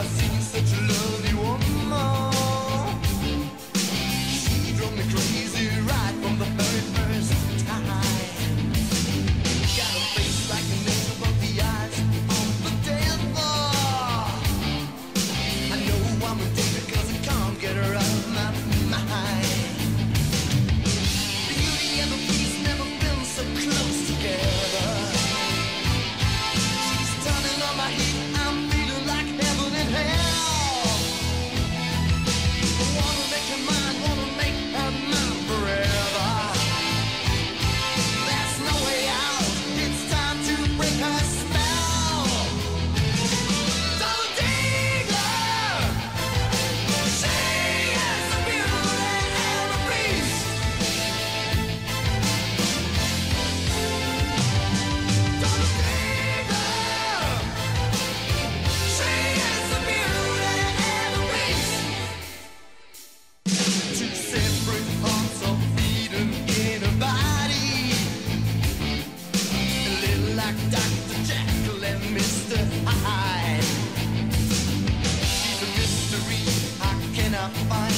assim. Dr. Jekyll and Mr. Hyde. She's a mystery I cannot find.